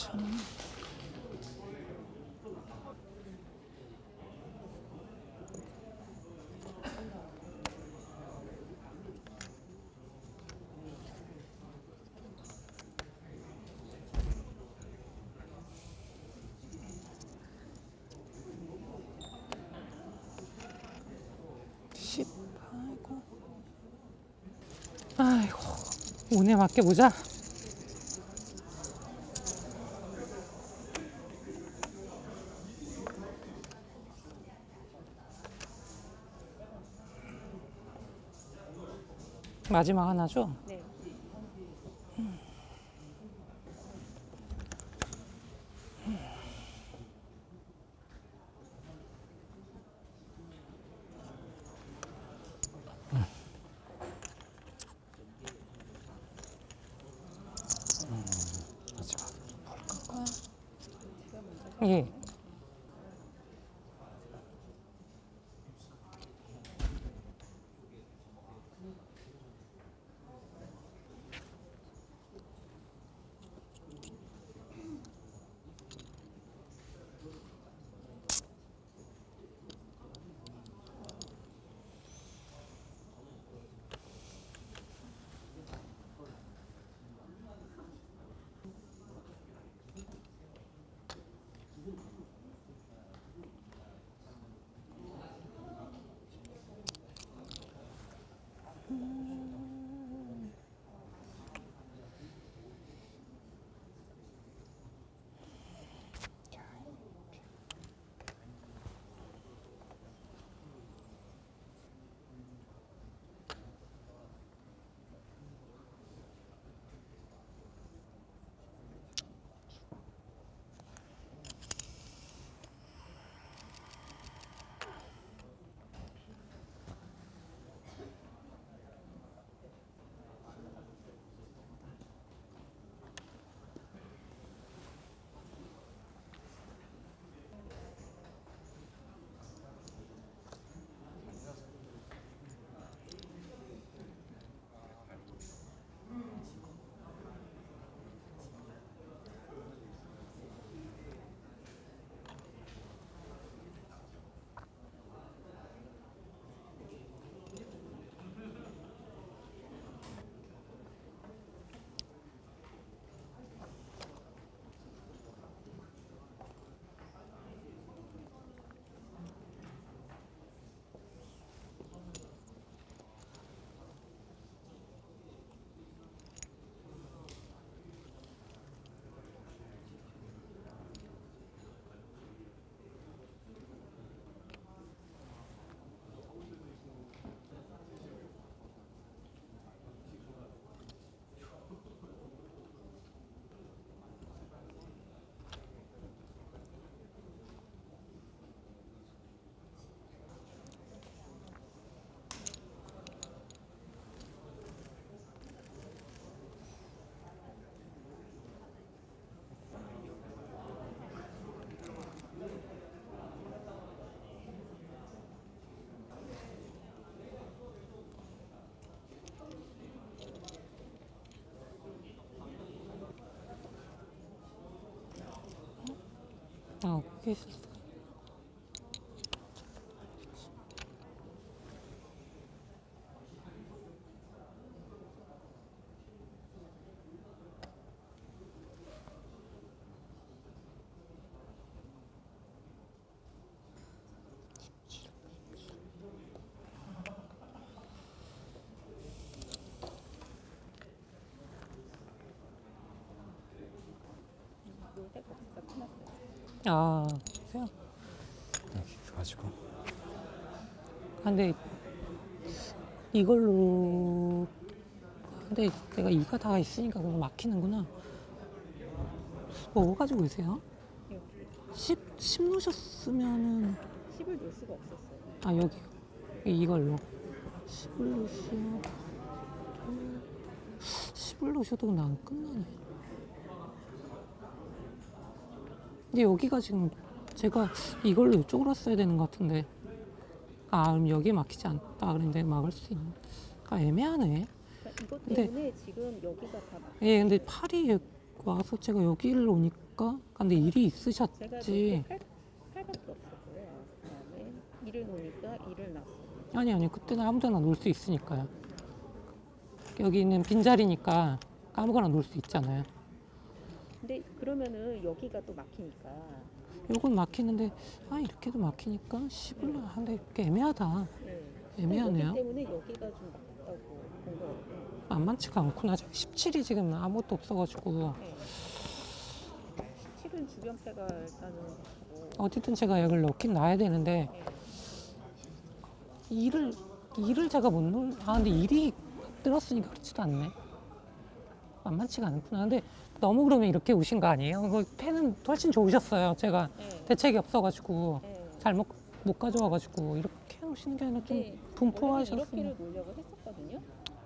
참. 아이고 운에 맞게 보자 마지막 하나죠? 네. 예. 아, 그게 있었어. 놀 데가 없어서 끝났어요. 아, 그래요? 여기 있어가지고 아, 근데 이걸로 근데 내가 이가 다 있으니까 그거 막히는구나. 뭐 가지고 계세요? 여기 10, 10 놓으셨으면은 10을 놓을 수가 없었어요. 아 여기 이걸로 10을 놓으시면 10을 놓으셔도 안 끝나네. 근데 여기가 지금 제가 이걸로 이쪽으로 써야 되는 것 같은데 아 그럼 여기 막히지 않다 그런데 막을 수 있는 아 애매하네. 그러니까 이것 때문에 지금 여기가 다 막- 예 근데 팔이 와서 제가 여기를 오니까 근데 일이 있으셨지. 팔, 팔밖에 없었고요. 그다음에 일을 놓으니까 일을 놨어요. 아니 아니 그때는 아무데나 놀 수 있으니까요. 여기는 빈자리니까 아무거나 놀 수 있잖아요. 근데 그러면은 여기가 또 막히니까 요건 막히는데 아 이렇게도 막히니까 씹을라 하는데 이렇게 애매하다. 네. 애매하네요. 여기 때문에 여기가 좀본 거예요. 만만치가 않구나. 17이 지금 아무것도 없어가지고 네. 7은 주변 패가 일단은 어쨌든 제가 여기를 넣긴 놔야 되는데 네. 일을 일을 제가 못 놀. 아 근데 일이 들었으니까 그렇지도 않네. 만만치가 않구나. 근데 너무 그러면 이렇게 오신 거 아니에요? 그 펜은 훨씬 좋으셨어요. 제가 네. 대책이 없어가지고 네. 잘못 못 가져와가지고 이렇게 오시는 게 아니라 좀 네. 분포하셨으면 원래는 이렇게를 놓으려고 했었거든요.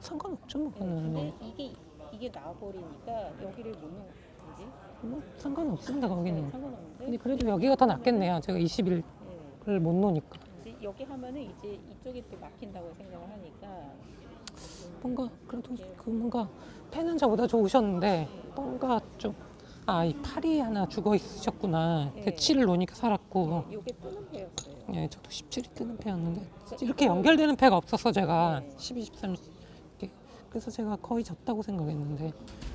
상관없죠 뭐 네. 그거는 뭐, 근데 이게 이게 나와버리니까 여기를 못 거지. 뭐 상관없습니다 거기는. 네, 상관없는데. 근데 그래도 여기가 더 낫겠네요. 제가 20일을 네. 못 노니까. 이제 여기 하면은 이제 이쪽이 또 막힌다고 생각을 하니까 뭔가 그래도 그 뭔가 펜은 저보다 좋으셨는데 뭔가 좀 아 이 팔이 하나 죽어 있으셨구나. 네. 대치를 놓으니까 살았고. 이게 뜨는 패였어요. 예, 저도 17이 뜨는 패였는데 이렇게 연결되는 패가 없어서 제가 네. 12, 13 이렇게 그래서 제가 거의 졌다고 생각했는데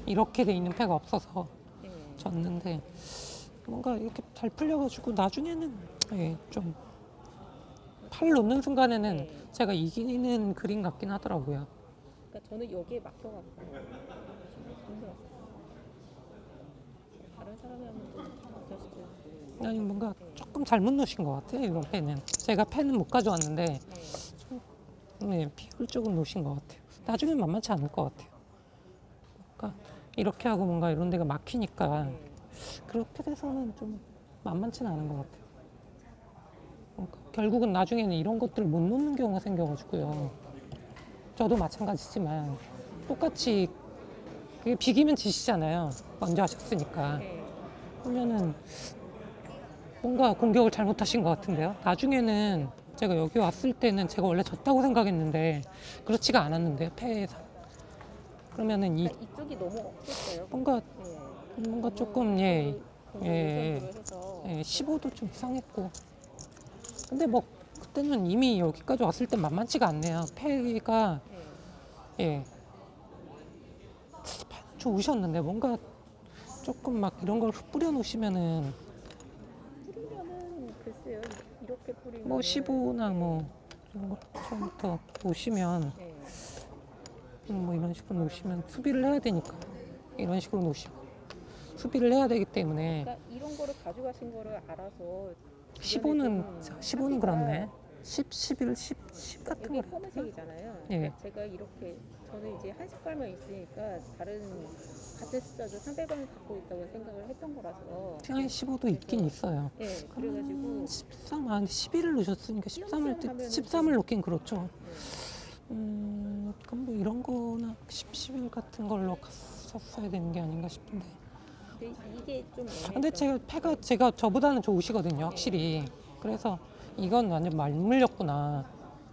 이렇게 돼 있는 패가 없어서 네. 졌는데 뭔가 이렇게 잘 풀려가지고 나중에는 예, 좀 팔 놓는 순간에는 네. 제가 이기는 그림 같긴 하더라고요. 그러니까 저는 여기에 막혀갖고 좀 힘들었어요. 다른 사람이 하면 좀 모르겠는데. 아니 뭔가 조금 잘못 놓으신 것 같아요 이번 펜은 제가 펜은 못 가져왔는데 네. 네, 비효율적으로 놓으신 것 같아요 나중엔 만만치 않을 것 같아요 그러니까 이렇게 하고 뭔가 이런 데가 막히니까 네. 그렇게 돼서는 좀 만만치는 않은 것 같아요 결국은 나중에는 이런 것들을 못 놓는 경우가 생겨가지고요 저도 마찬가지지만 똑같이 그게 비기면 지시잖아요 먼저 하셨으니까 네. 그러면은 뭔가 공격을 잘못하신 것 같은데요. 나중에는 제가 여기 왔을 때는 제가 원래 졌다고 생각했는데 그렇지가 않았는데 패에서 그러면은 이 그러니까 이쪽이 너무 없었어요. 뭔가 네. 뭔가 조금 예, 공격 예. 예 15도 좀 이상했고 근데 뭐 그때는 이미 여기까지 왔을 때 만만치가 않네요. 네. 예 좋으셨는데 뭔가 조금 막 이런 걸 뿌려 놓으시면은 뿌리면은 글쎄요 이렇게 뿌리면 뭐 15나 뭐 이런 거 처음부터 놓으시면 네. 음, 뭐 이런 식으로 놓으시면 수비를 해야 되니까 이런 식으로 놓으시고 수비를 해야 되기 때문에 그러니까 이런 거를 가져가신 거를 알아서 15는 15는 그렇네 10, 11, 10, 10 같은 거 검은색이잖아요. 예. 제가 이렇게 저는 이제 한 색깔만 있으니까 다른 같은 숫자도 상대방이 갖고 있다고 생각을 했던 거라서 그냥 15도 있긴 있어요 네 음, 그래가지고 13, 아 근데 11을 놓으셨으니까 13을 하면은 13을 놓긴 그렇죠 네. 음 그럼 뭐 이런 거나 10, 11 같은 걸로 갔었어야 되는 게 아닌가 싶은데 근데 이게 좀 근데 제가 패가 제가 저보다는 좋으시거든요, 확실히. 그래서 이건 완전 맞물렸구나.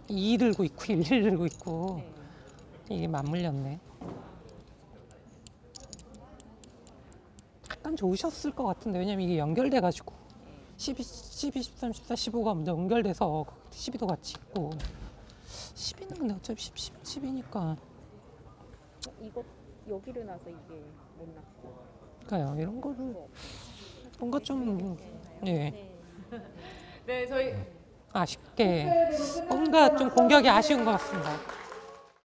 2 들고 있고 1 들고 있고 네. 이게 맞물렸네. 약간 좋으셨을 것 같은데 왜냐면 이게 연결돼 가지고 12, 12, 13, 14, 15가 먼저 연결돼서 12도 같이 있고 12는 근데 어차피 10, 10, 10이니까 어, 이거 여기를 놔서 이게 못 났고 그러니까요 이런 거를 뭐. 뭔가 좀 예. 네. 네, 저희 아쉽게 뭔가 좀 공격이 아쉬운 것 같습니다.